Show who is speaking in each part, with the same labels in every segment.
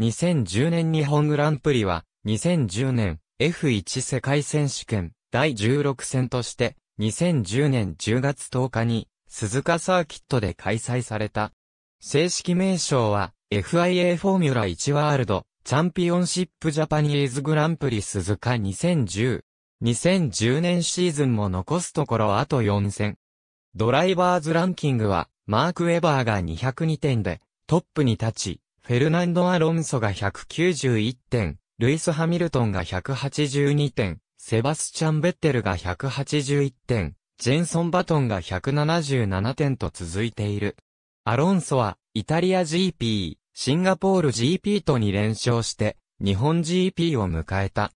Speaker 1: 2010年日本グランプリは、2010年 F1 世界選手権第16戦として、2010年10月10日に、鈴鹿サーキットで開催された。正式名称は、FIA フォーミュラ1ワールド、チャンピオンシップジャパニーズグランプリ鈴鹿2010。2010年シーズンも残すところあと4戦。ドライバーズランキングは、マーク・ウェバーが202点で、トップに立ち、フェルナンド・アロンソが191点、ルイス・ハミルトンが182点、セバスチャン・ベッテルが181点、ジェンソン・バトンが177点と続いている。アロンソは、イタリア GP、シンガポール GP と2連勝して、日本 GP を迎えた。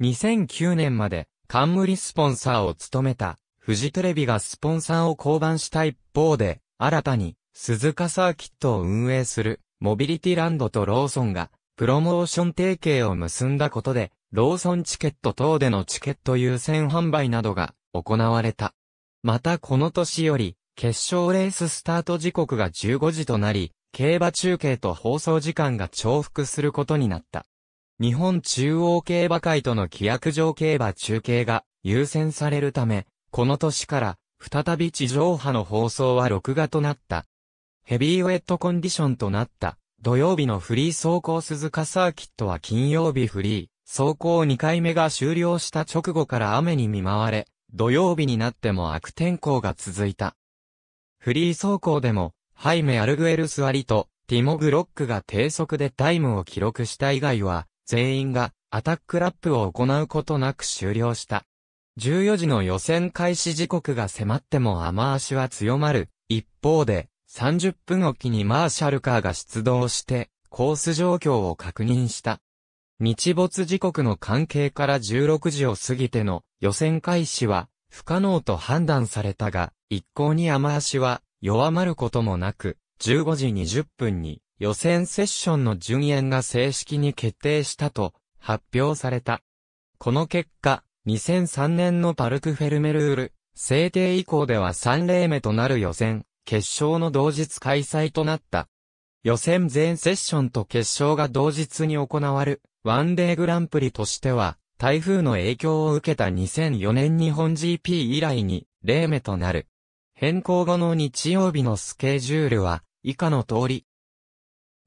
Speaker 1: 2009年まで、冠スポンサーを務めた、フジテレビがスポンサーを降板した一方で、新たに、鈴鹿サーキットを運営する、モビリティランドとローソンが、プロモーション提携を結んだことで、ローソンチケット等でのチケット優先販売などが行われた。またこの年より、決勝レーススタート時刻が15時となり、競馬中継と放送時間が重複することになった。日本中央競馬会との規約上競馬中継が優先されるため、この年から再び地上波の放送は録画となった。ヘビーウェットコンディションとなった土曜日のフリー走行鈴鹿サーキットは金曜日フリー走行2回目が終了した直後から雨に見舞われ、土曜日になっても悪天候が続いた。フリー走行でも、ハイメ・アルグエルスワリとティモ・グロックが低速でタイムを記録した以外は、全員がアタックラップを行うことなく終了した。14時の予選開始時刻が迫っても雨足は強まる。一方で、30分おきにマーシャルカーが出動して、コース状況を確認した。日没時刻の関係から16時を過ぎての予選開始は不可能と判断されたが、一向に雨足は弱まることもなく、15時20分に予選セッションの順延が正式に決定したと発表された。この結果、2003年のパルクフェルメルール制定以降では3例目となる予選決勝の同日開催となった。予選全セッションと決勝が同日に行わるワンデーグランプリとしては、台風の影響を受けた2004年日本 GP 以来に例目となる。変更後の日曜日のスケジュールは以下の通り。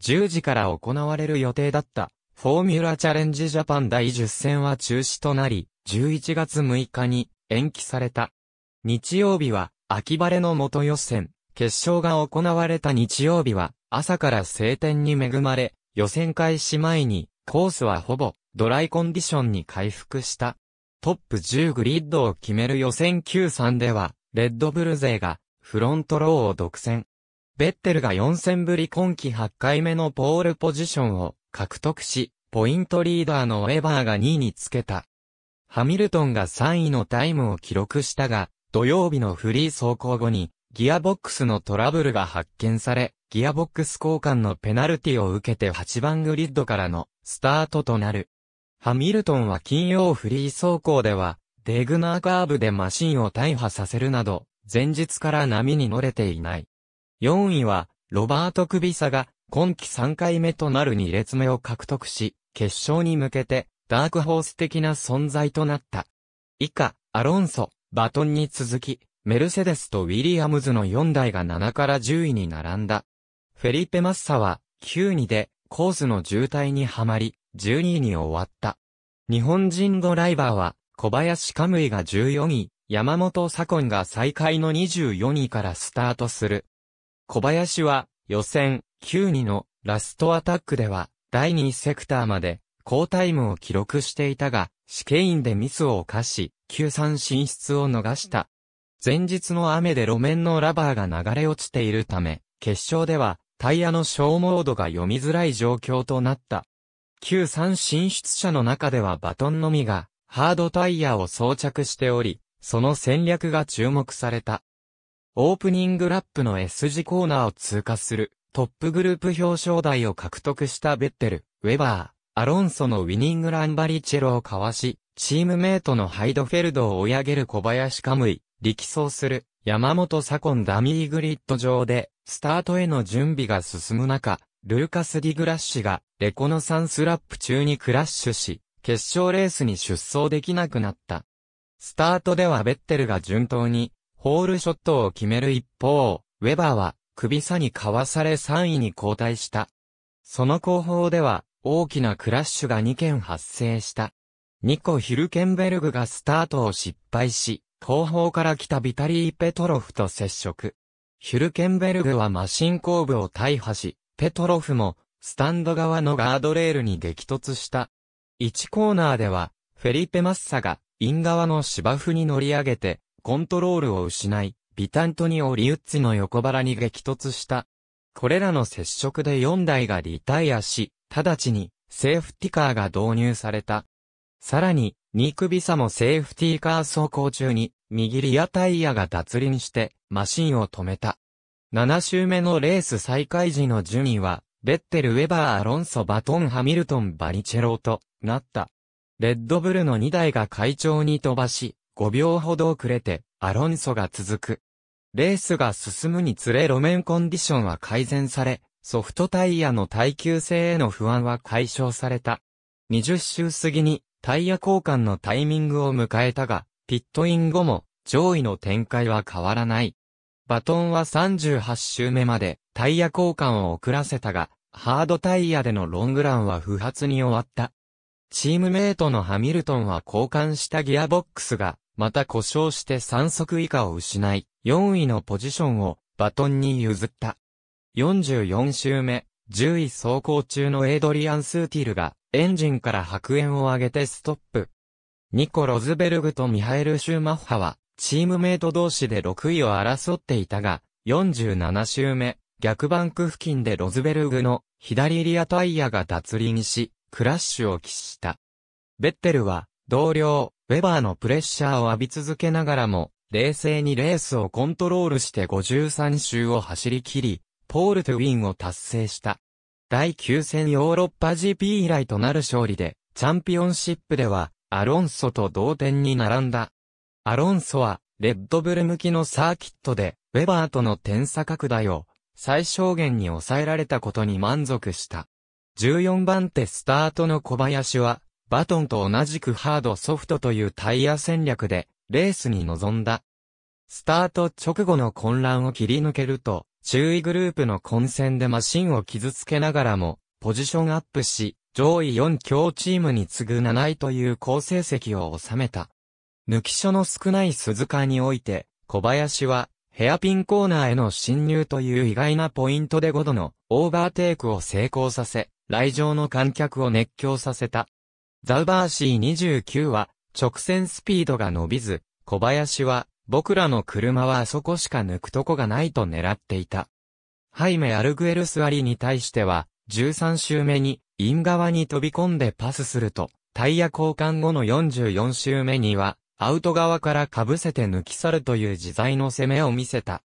Speaker 1: 10時から行われる予定だったフォーミュラチャレンジジャパン第10戦は中止となり、11月6日に延期された。日曜日は秋晴れの元予選。決勝が行われた日曜日は、朝から晴天に恵まれ、予選開始前に、コースはほぼ、ドライコンディションに回復した。トップ10グリッドを決める予選 Q3 では、レッドブル勢が、フロントローを独占。ベッテルが4戦ぶり今季8回目のポールポジションを獲得し、ポイントリーダーのウェバーが2位につけた。ハミルトンが3位のタイムを記録したが、土曜日のフリー走行後にギアボックスのトラブルが発見され、ギアボックス交換のペナルティを受けて8番グリッドからのスタートとなる。ハミルトンは金曜フリー走行では、デグナーカーブでマシンを大破させるなど、前日から波に乗れていない。4位は、ロバート・クビサが、今季3回目となる2列目を獲得し、決勝に向けて、ダークホース的な存在となった。以下、アロンソ、バトンに続き、メルセデスとウィリアムズの4台が7から10位に並んだ。フェリペ・マッサは9位でコースの渋滞にはまり、12位に終わった。日本人ドライバーは小林カムイが14位、山本左近が最下位の24位からスタートする。小林は予選9位のラストアタックでは第2セクターまで高タイムを記録していたが、試験員でミスを犯し、Q3 進出を逃した。前日の雨で路面のラバーが流れ落ちているため、決勝ではタイヤの消耗度が読みづらい状況となった。Q3 進出者の中ではバトンのみがハードタイヤを装着しており、その戦略が注目された。オープニングラップの S 字コーナーを通過するトップグループ表彰台を獲得したベッテル、ウェバー、アロンソのウィニングランバリチェロをかわし、チームメイトのハイドフェルドを追い上げる小林カムイ、力走する山本左近ダミーグリッド上でスタートへの準備が進む中、ルーカス・ディグラッシュがレコノサンスラップ中にクラッシュし、決勝レースに出走できなくなった。スタートではベッテルが順当に、ホールショットを決める一方、ウェバーは首差にかわされ3位に後退した。その後方では、大きなクラッシュが2件発生した。ニコ・ヒルケンベルグがスタートを失敗し、後方から来たビタリー・ペトロフと接触。ヒルケンベルグはマシン後部を大破し、ペトロフも、スタンド側のガードレールに激突した。1コーナーでは、フェリペ・マッサが、イン側の芝生に乗り上げて、コントロールを失い、ビタントニオ・リウッツの横腹に激突した。これらの接触で4台がリタイアし、直ちにセーフティカーが導入された。さらに、ニークビサもセーフティーカー走行中に、右リアタイヤが脱輪して、マシンを止めた。7周目のレース再開時の順位は、ベッテル、ウェバー、アロンソ、バトン、ハミルトン、バリチェローとなった。レッドブルの2台が会長に飛ばし、5秒ほど遅れて、アロンソが続く。レースが進むにつれ路面コンディションは改善され、ソフトタイヤの耐久性への不安は解消された。20周過ぎにタイヤ交換のタイミングを迎えたが、ピットイン後も上位の展開は変わらない。バトンは38周目までタイヤ交換を遅らせたが、ハードタイヤでのロングランは不発に終わった。チームメイトのハミルトンは交換したギアボックスがまた故障して3速以下を失い、4位のポジションをバトンに譲った。44周目、10位走行中のエイドリアン・スーティルがエンジンから白煙を上げてストップ。ニコ・ロズベルグとミハエル・シューマッハはチームメイト同士で6位を争っていたが、47周目、逆バンク付近でロズベルグの左リアタイヤが脱輪し、クラッシュを喫した。ベッテルは同僚、ウェバーのプレッシャーを浴び続けながらも、冷静にレースをコントロールして53周を走り切り、ポールトゥウィンを達成した。第9戦ヨーロッパ GP 以来となる勝利で、チャンピオンシップでは、アロンソと同点に並んだ。アロンソは、レッドブル向きのサーキットで、ウェバーとの点差拡大を、最小限に抑えられたことに満足した。14番手スタートの小林は、バトンと同じくハードソフトというタイヤ戦略で、レースに臨んだ。スタート直後の混乱を切り抜けると、注意グループの混戦でマシンを傷つけながらも、ポジションアップし、上位4強チームに次ぐ7位という好成績を収めた。抜き所の少ない鈴鹿において、小林は、ヘアピンコーナーへの侵入という意外なポイントで5度のオーバーテイクを成功させ、来場の観客を熱狂させた。ザウバーシー29は直線スピードが伸びず、小林は僕らの車はあそこしか抜くとこがないと狙っていた。ハイメ・アルグエルスアリに対しては、13周目に、イン側に飛び込んでパスすると、タイヤ交換後の44周目には、アウト側から被せて抜き去るという自在の攻めを見せた。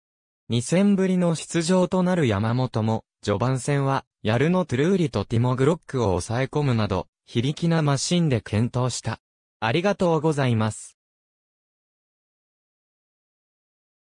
Speaker 1: 2戦ぶりの出場となる山本も、序盤戦は、ヤルノ・トゥルーリとティモ・グロックを抑え込むなど、非力なマシンで検討した。ありがとうございます。